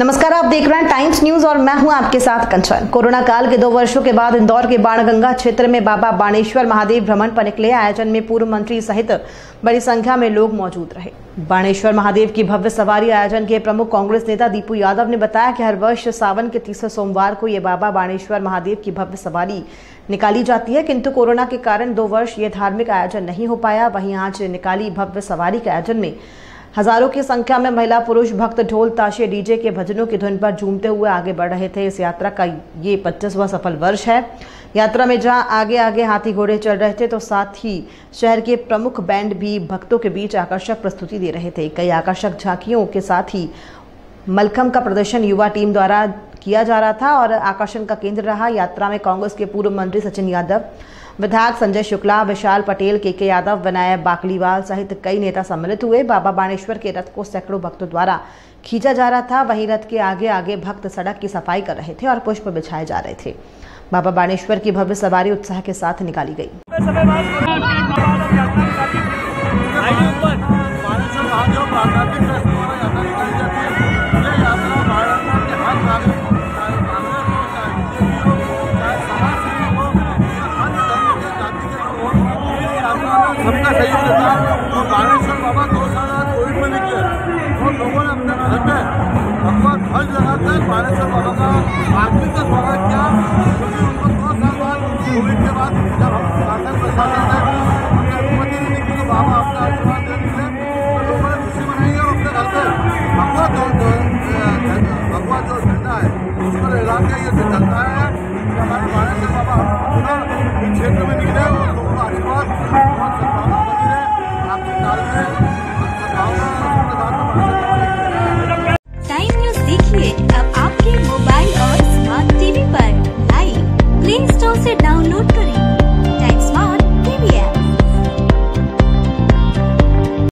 नमस्कार, आप देख रहे हैं टाइम्स न्यूज़ और मैं हूँ आपके साथ कंचन। कोरोना काल के दो वर्षों के बाद इंदौर के बाणगंगा क्षेत्र में बाबा बाणेश्वर महादेव भ्रमण पर निकले। आयोजन में पूर्व मंत्री सहित बड़ी संख्या में लोग मौजूद रहे। बाणेश्वर महादेव की भव्य सवारी आयोजन के प्रमुख कांग्रेस नेता दीपू यादव ने बताया कि हर वर्ष सावन के तीसरे सोमवार को ये बाबा बाणेश्वर महादेव की भव्य सवारी निकाली जाती है, किंतु कोरोना के कारण दो वर्ष ये धार्मिक आयोजन नहीं हो पाया। वहीं आज निकाली भव्य सवारी के आयोजन में हज़ारों की संख्या में महिला, पुरुष, भक्त, ढोल, ताशे, डीजे के भजनों की धुन पर झूमते हुए आगे बढ़ रहे थे। इस यात्रा का ये पच्चीसवां सफल वर्ष है। यात्रा में जहाँ आगे आगे हाथी घोड़े चल रहे थे तो साथ ही शहर के प्रमुख बैंड भी भक्तों के बीच आकर्षक प्रस्तुति दे रहे थे। कई आकर्षक झांकियों के साथ ही मलखम का प्रदर्शन युवा टीम द्वारा किया जा रहा था और आकर्षण का केंद्र रहा। यात्रा में कांग्रेस के पूर्व मंत्री सचिन यादव विधायक संजय शुक्ला, विशाल पटेल, के के यादव, विनायक बाकलीवाल सहित कई नेता सम्मिलित हुए। बाबा बाणेश्वर के रथ को सैकड़ों भक्तों द्वारा खींचा जा रहा था। वहीं रथ के आगे आगे भक्त सड़क की सफ़ाई कर रहे थे और पुष्प बिछाए जा रहे थे। बाबा बाणेश्वर की भव्य सवारी उत्साह के साथ निकाली गई। सही होता तो बाबा दो साल कोविड में निकले। और लोगों ने अपने घर पे अपना ध्वज लगाकर बागेश्वर